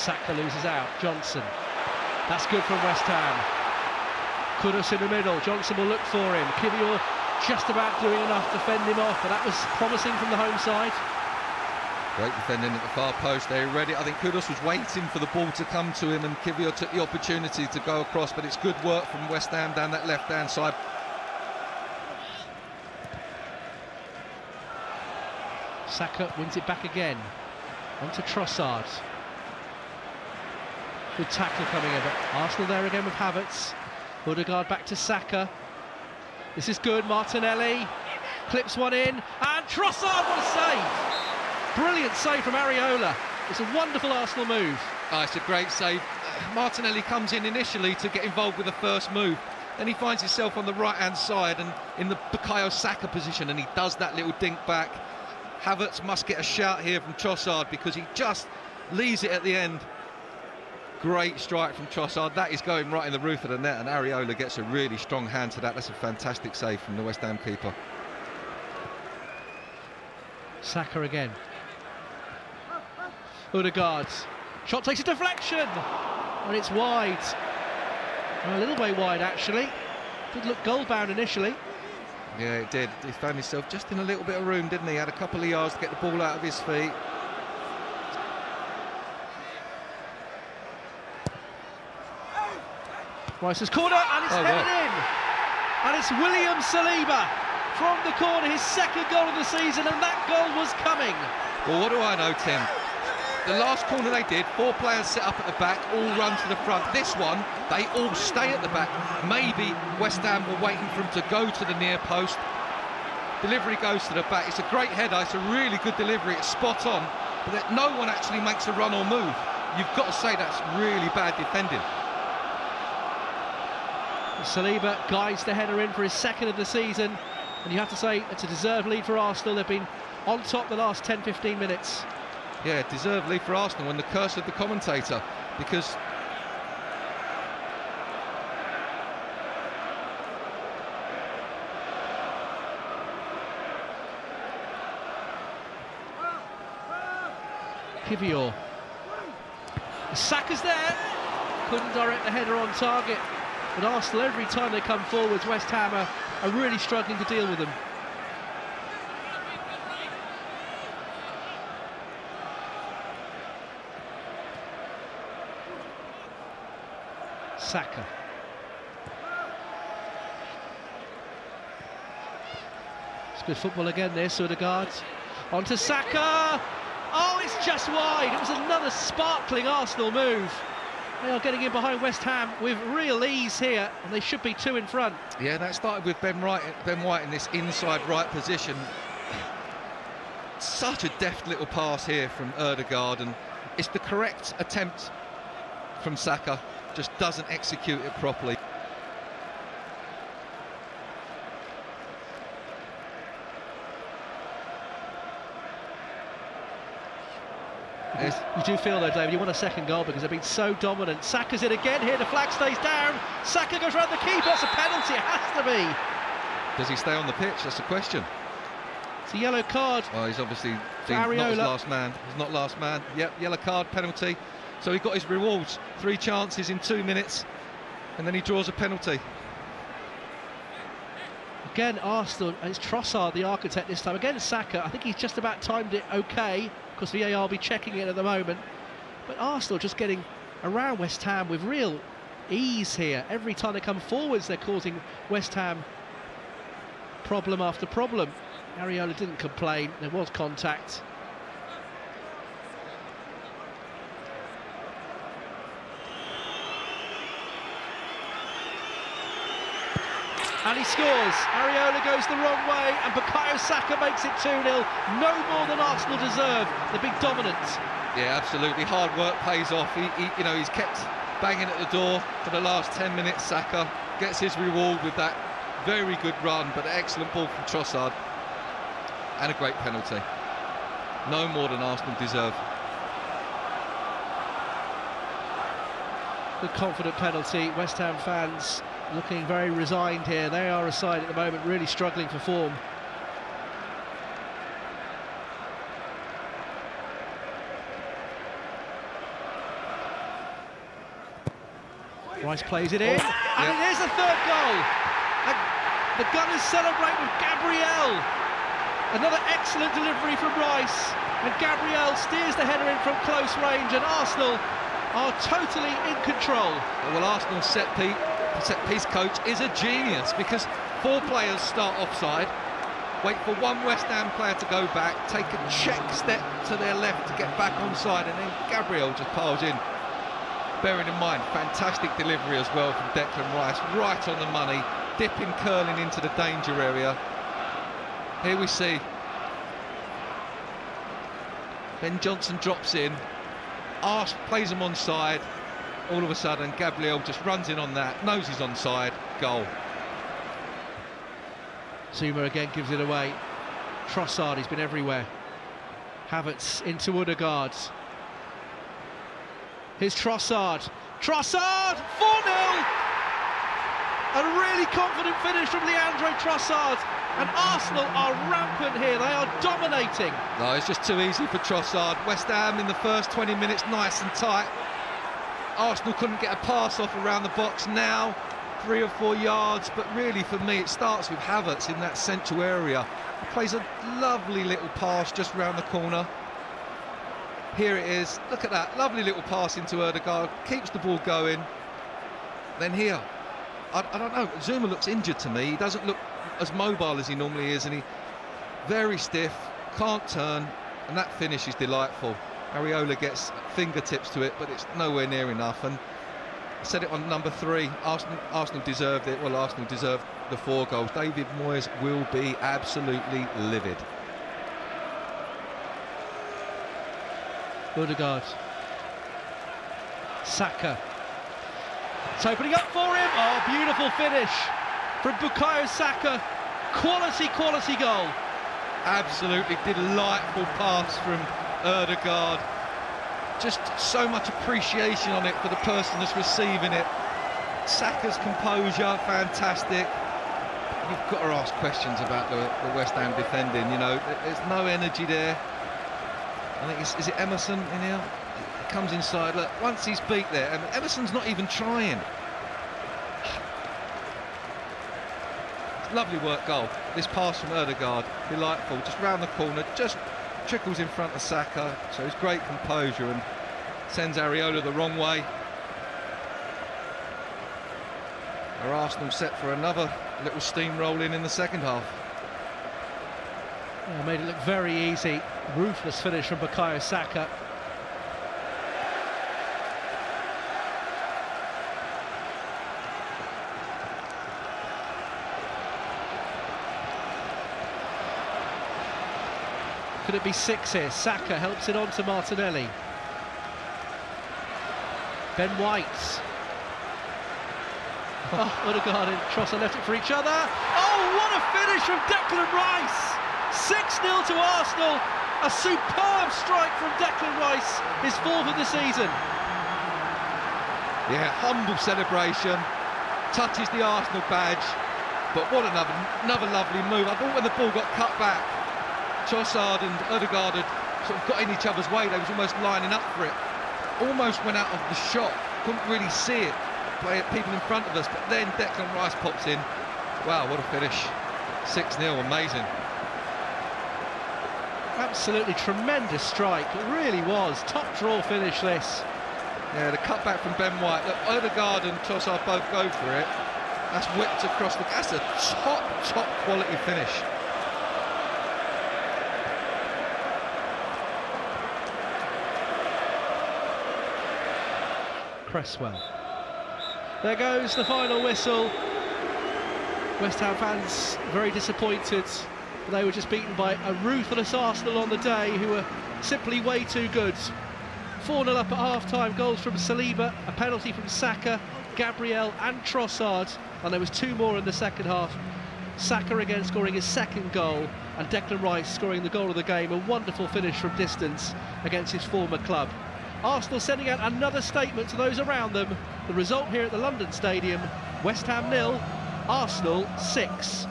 Saka loses out. Johnson. That's good from West Ham. Kudus in the middle. Johnson will look for him. Kiwior just about doing enough to fend him off, but that was promising from the home side. Great defending at the far post there, ready. I think Kudus was waiting for the ball to come to him and Kiwior took the opportunity to go across, but it's good work from West Ham down that left-hand side. Saka wins it back again. On to Trossard. Good tackle coming in, but Arsenal there again with Havertz. Odegaard back to Saka. This is good, Martinelli. Clips one in, and Trossard, what a save! Brilliant save from Areola. It's a wonderful Arsenal move. Oh, it's a great save. Uh, Martinelli comes in initially to get involved with the first move. Then he finds himself on the right-hand side and in the Bukayo Saka position, and he does that little dink back. Havertz must get a shout here from Trossard because he just leaves it at the end. Great strike from Trossard. That is going right in the roof of the net, and Areola gets a really strong hand to that. That's a fantastic save from the West Ham keeper. Saka again. Odegaard. Shot takes a deflection, and it's wide. a little way wide, actually. Did look goal-bound initially. Yeah, it did. He found himself just in a little bit of room, didn't he? Had a couple of yards to get the ball out of his feet. Rice's corner, and it's oh, headed in. And it's William Saliba from the corner, his second goal of the season, and that goal was coming. Well, what do I know, Tim? The last corner they did, four players set up at the back, all run to the front. This one, they all stay at the back. Maybe West Ham were waiting for him to go to the near post. Delivery goes to the back. It's a great header. It's a really good delivery. It's spot on. But no one actually makes a run or move. You've got to say that's really bad defending. Saliba guides the header in for his second of the season. And you have to say it's a deserved lead for Arsenal. They've been on top the last 10-15 minutes. Yeah, deserved lead for Arsenal and the curse of the commentator because Kiwior. Saka's there. Couldn't direct the header on target. But Arsenal, every time they come forwards, West Ham are, are really struggling to deal with them. Saka. It's good football again there, Odegaard. On to Saka! Oh, it's just wide. It was another sparkling Arsenal move. They are getting in behind West Ham with real ease here, and they should be two in front. Yeah, that started with Ben, ben White in this inside right position. Such a deft little pass here from Odegaard, and it's the correct attempt from Saka just doesn't execute it properly. You do feel though, David, you want a second goal because they've been so dominant. Saka's it again here, the flag stays down. Saka goes round the keeper, it's a penalty, it has to be. Does he stay on the pitch? That's the question. It's a yellow card. Well, he's obviously not last man. He's not last man. Yep, yellow card, penalty. So he got his rewards. Three chances in two minutes, and then he draws a penalty. Again, Arsenal, it's Trossard, the architect this time. Again, Saka, I think he's just about timed it okay, because VAR will be checking it at the moment. But Arsenal just getting around West Ham with real ease here. Every time they come forwards, they're causing West Ham problem after problem. Areola didn't complain, there was contact. And he scores. Areola goes the wrong way, and Bukayo Saka makes it 2-0. No more than Arsenal deserve. They've been dominant. Yeah, absolutely. Hard work pays off. He, he, you know, he's kept banging at the door for the last 10 minutes. Saka gets his reward with that very good run, but excellent ball from Trossard, and a great penalty. No more than Arsenal deserve. Good confident penalty. West Ham fans looking very resigned here. They are a side at the moment really struggling for form. Rice plays it in, Oh, and yeah. it is a third goal. And the Gunners celebrate with Gabriel. Another excellent delivery from Rice, and Gabriel steers the header in from close range, and Arsenal are totally in control. Well, Arsenal's set piece, set piece coach is a genius because four players start offside, wait for one West Ham player to go back, take a check step to their left to get back onside, and then Gabriel just piles in. Bearing in mind, fantastic delivery as well from Declan Rice, right on the money, dipping, curling into the danger area. Here we see Ben Johnson drops in, Arse plays him onside. All of a sudden, Gabriel just runs in on that, knows he's onside, goal. Zouma again gives it away. Trossard, he's been everywhere. Havertz into Odegaard. Here's Trossard. Trossard! 4-0! A really confident finish from Leandro Trossard. And Arsenal are rampant here. They are dominating. No, it's just too easy for Trossard. West Ham in the first 20 minutes, nice and tight. Arsenal couldn't get a pass off around the box now, three or four yards. But really, for me, it starts with Havertz in that central area. He plays a lovely little pass just round the corner. Here it is. Look at that lovely little pass into Odegaard. Keeps the ball going. Then here, I, I don't know. Zouma looks injured to me. He doesn't look as mobile as he normally is, and he very stiff, can't turn, and that finish is delightful. Areola gets fingertips to it, but it's nowhere near enough. And I said it on number three. Arsenal, Arsenal deserved it. Well, Arsenal deserved the four goals. David Moyes will be absolutely livid. Odegaard. Saka. It's opening up for him. Oh, beautiful finish from Bukayo Saka. Quality, quality goal. Absolutely delightful pass from Odegaard. Just so much appreciation on it for the person that's receiving it. Saka's composure, fantastic. You've got to ask questions about the, the West Ham defending. You know, there's no energy there. I think it's, is it Emerson in here? Comes inside. Look, once he's beat there, and Emerson's not even trying. Lovely work goal. This pass from Odegaard, delightful. Just round the corner, just trickles in front of Saka. Shows great composure and sends Areola the wrong way. Are Arsenal set for another little steamrolling in the second half? Yeah, made it look very easy. Ruthless finish from Bukayo Saka. Could it be six here? Saka helps it on to Martinelli. Ben White. Oh, Odegaard and Trossard left it for each other. Oh, what a finish from Declan Rice! 6-0 to Arsenal. A superb strike from Declan Rice, his fourth of the season. Yeah, humble celebration, touches the Arsenal badge, but what another another lovely move. I thought when the ball got cut back, Trossard and Odegaard had sort of got in each other's way. They was almost lining up for it. Almost went out of the shot. Couldn't really see it. Play at people in front of us, but then Declan Rice pops in. Wow, what a finish! 6-0, amazing. Absolutely tremendous strike. It really was. Top draw finish this. Yeah, the cutback from Ben White. Look, Odegaard and Trossard both go for it. That's whipped across the. That's a top, top quality finish. Cresswell. There goes the final whistle. West Ham fans very disappointed. They were just beaten by a ruthless Arsenal on the day who were simply way too good. 4-0 up at half-time, goals from Saliba, a penalty from Saka, Gabriel and Trossard, and there was two more in the second half. Saka again scoring his second goal, and Declan Rice scoring the goal of the game, a wonderful finish from distance against his former club. Arsenal sending out another statement to those around them. The result here at the London Stadium, West Ham nil, Arsenal 6.